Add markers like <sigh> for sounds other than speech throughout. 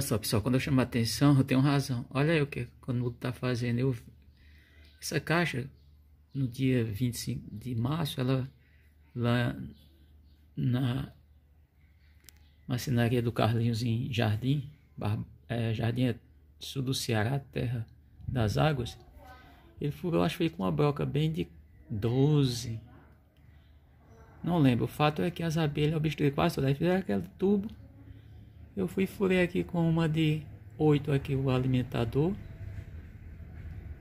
Olha só, pessoal, quando eu chamo a atenção, eu tenho razão. Olha aí o que o canudo está fazendo. Eu, essa caixa, no dia 25 de março, ela lá na marcenaria do Carlinhos em Jardim, Bar, é, Jardim é sul do Ceará, terra das águas, ele furou, acho que foi com uma broca bem de 12. Não lembro. O fato é que as abelhas obstruíram quase toda. Aí fizeram aquele tubo. Eu fui furei aqui com uma de 8 aqui o alimentador.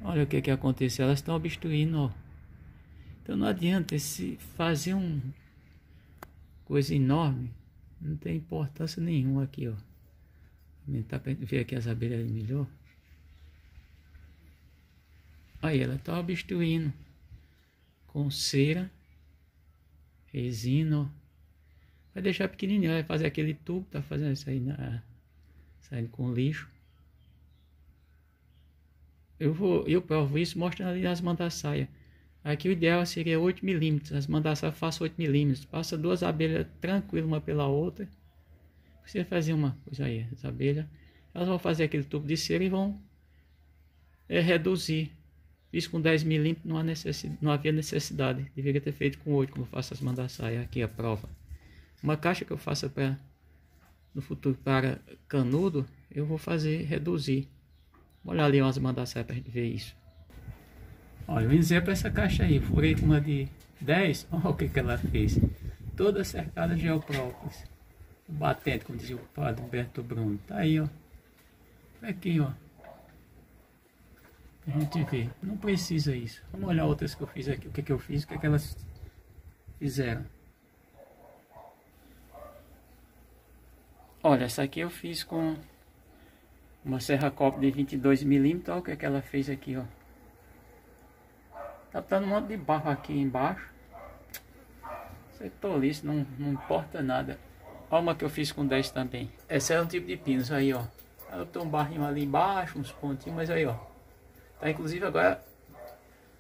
Olha o que que aconteceu. Elas estão obstruindo, ó. Então não adianta esse fazer um coisa enorme. Não tem importância nenhuma aqui, ó. Aumentar para ver aqui as abelhas melhor. Aí ela está obstruindo com cera, resina. Vai deixar pequenininho, vai fazer aquele tubo, tá fazendo isso aí, na, saindo com lixo. Eu vou, eu provo isso mostrando ali as mandaçaias. Aqui o ideal seria 8 milímetros. As mandaçaias faço 8 milímetros. Passa duas abelhas tranquilas uma pela outra. Você fazer uma coisa aí, as abelhas, elas vão fazer aquele tubo de cera e vão é, reduzir Fiz com 10 milímetros, não, não, havia necessidade. Deveria ter feito com 8, como eu faço as mandaçaias. Aqui a prova. Uma caixa que eu faça para no futuro para canudo, eu vou fazer reduzir. Olhar ali umas mandaçaias para a gente ver isso. Olha, um exemplo é essa caixa aí. Furei com uma de 10. <laughs> Olha o que, que ela fez. Toda cercada de geoprópolis. Batente, como dizia o padre Humberto Bruno. Tá aí, ó. Aqui, ó a gente vê. Não precisa isso. Vamos olhar outras que eu fiz aqui. O que, que eu fiz, o que, que elas fizeram. Olha, essa aqui eu fiz com uma serra copo de 22 milímetros. Olha o que, que ela fez aqui, ó. Tá dando um monte de barro aqui embaixo. Isso é tolice, não, não importa nada. Olha uma que eu fiz com 10 também. Essa é um tipo de pinos aí, ó. Eu tô um barrinho ali embaixo, uns pontinhos, mas aí, ó. Tá inclusive agora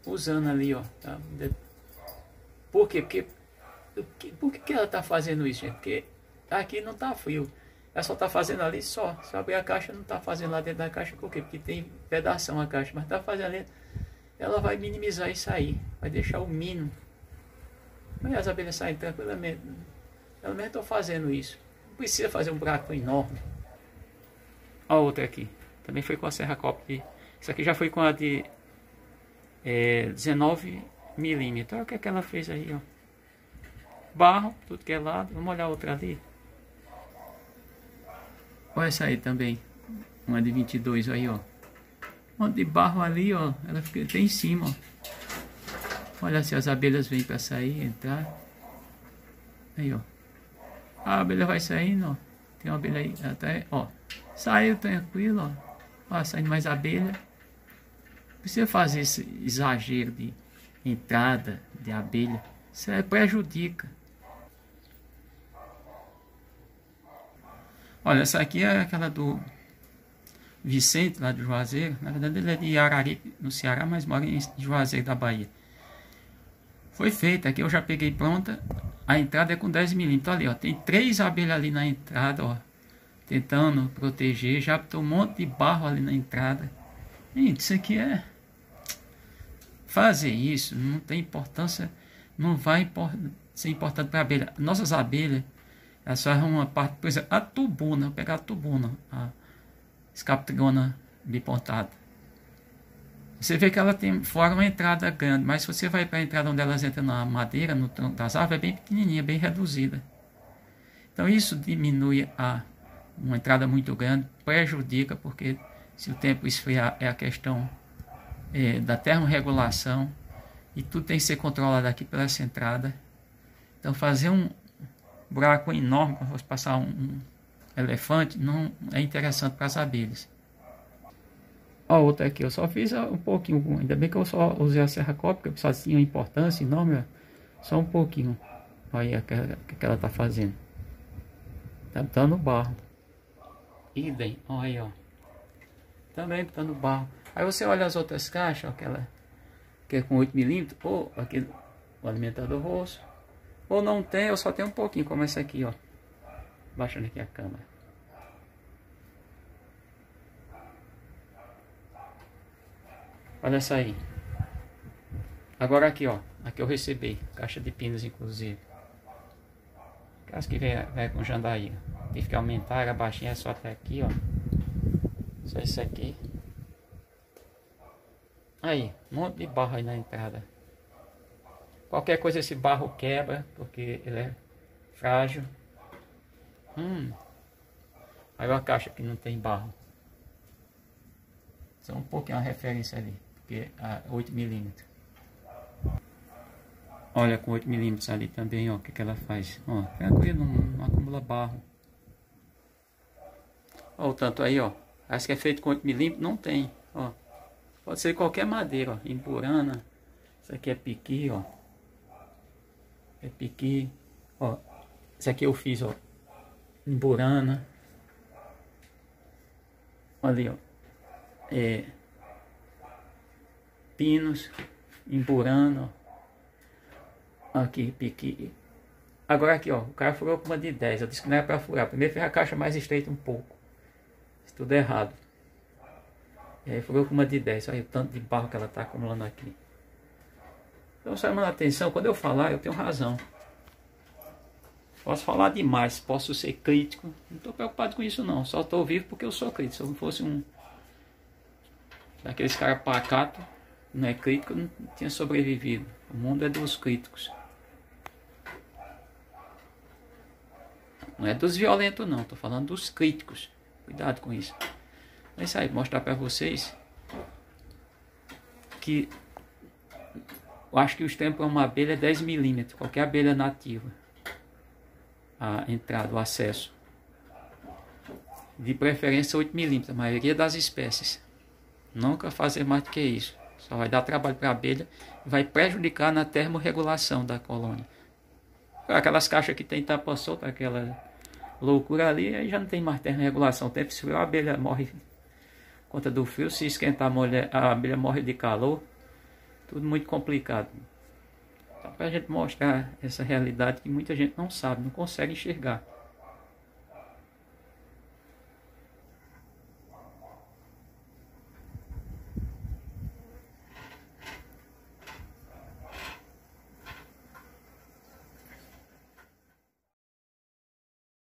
usando ali, ó. Tá? Por quê? Porque, por que, que ela tá fazendo isso, gente? Porque aqui não tá frio. Ela só tá fazendo ali só. Se abrir a caixa, não tá fazendo lá dentro da caixa, por quê? Porque tem pedação a caixa. Mas tá fazendo ali. Ela vai minimizar isso aí. Vai deixar o mínimo. Mas as abelhas saem tranquilamente. Elas mesmo estão fazendo isso. Não precisa fazer um buraco enorme. A outra aqui. Também foi com a serra copo de isso aqui já foi com a de é, 19 milímetros. Olha o que, é que ela fez aí, ó. Barro, tudo que é lado. Vamos olhar outra ali. Olha essa aí também. Uma de 22 aí, ó. Um de barro ali, ó. Ela fica até em cima, ó. Olha se as abelhas vêm para sair, entrar. Aí, ó. A abelha vai saindo, ó. Tem uma abelha aí, até, ó. Saiu tranquilo, ó. Ó, saindo mais abelha precisa fazer esse exagero de entrada de abelha. Isso é, prejudica. Olha, essa aqui é aquela do Vicente, lá de Juazeiro. Na verdade, ele é de Araripe, no Ceará, mas mora em Juazeiro da Bahia. Foi feita, aqui eu já peguei pronta. A entrada é com 10 milímetros. Ali, ó, tem três abelhas ali na entrada, ó. Tentando proteger. Já botou um monte de barro ali na entrada. Gente, isso aqui é fazer isso, não tem importância, não vai ser importante para a abelha. Nossas abelhas, elas fazem uma parte, por exemplo, a tubuna, vou pegar a tubuna, a escaptrona bipontada. Você vê que ela tem fora uma entrada grande, mas se você vai para a entrada onde elas entram na madeira, no tronco das árvores, é bem pequenininha, bem reduzida. Então isso diminui a uma entrada muito grande, prejudica, porque se o tempo esfriar é a questão é, da termorregulação e tudo tem que ser controlado aqui pela essa entrada. Então fazer um buraco enorme para fosse passar um, um, elefante não é interessante para as abelhas. A outra aqui, eu só fiz um pouquinho, ainda bem que eu só usei a serra cópica, só tinha importância enorme, só um pouquinho. Olha o que, que ela está fazendo. Está botando barro. Idem, olha aí, ó. Também botando barro. Aí você olha as outras caixas, aquela que é com 8 milímetros, ou aquele o alimentador roxo, ou não tem, eu só tenho um pouquinho, como esse aqui, ó. Baixando aqui a câmera. Olha essa aí. Agora aqui, ó. Aqui eu recebi. Caixa de pinos, inclusive. Caso que vem, vem com jandaí. Tem que aumentar, era baixinha, é só até aqui, ó. Só esse aqui. Aí, um monte de barro aí na entrada. Qualquer coisa esse barro quebra, porque ele é frágil. Hum. Aí uma caixa que não tem barro. Só um pouquinho a referência ali, porque é 8 milímetros. Olha com 8 milímetros ali também, ó, o que, que ela faz. Ó, tranquilo, não, não acumula barro. Ó, o tanto aí, ó. Acho que é feito com 8 milímetros, não tem, ó. Pode ser qualquer madeira, ó. Emburana. Isso aqui é piqui, ó. É piqui. Ó. Isso aqui eu fiz, ó. Emburana. Ali, ó. É. Pinos. Emburana, ó. Aqui, piqui. Agora aqui, ó. O cara furou com uma de 10. Eu disse que não era pra furar. Primeiro fez a caixa mais estreita um pouco. Tudo errado. E aí furou com uma de 10. Olha o tanto de barro que ela está acumulando aqui. Então chamando a atenção, quando eu falar, eu tenho razão. Posso falar demais, posso ser crítico. Não estou preocupado com isso não. Só estou vivo porque eu sou crítico. Se eu não fosse um daqueles caras pacato, não é crítico, não tinha sobrevivido. O mundo é dos críticos. Não é dos violentos não, estou falando dos críticos. Cuidado com isso. É isso aí, mostrar para vocês que eu acho que os tempos é uma abelha 10 milímetros, qualquer abelha nativa. A entrada, o acesso. De preferência 8 milímetros, a maioria das espécies. Nunca fazer mais do que isso. Só vai dar trabalho para a abelha e vai prejudicar na termorregulação da colônia. Aquelas caixas que tem tapa solta, aquela loucura ali, aí já não tem mais termorregulação. O tempo esfriou, a abelha morre conta do frio, se esquentar a, mulher, a abelha morre de calor, tudo muito complicado. Só para a gente mostrar essa realidade que muita gente não sabe, não consegue enxergar.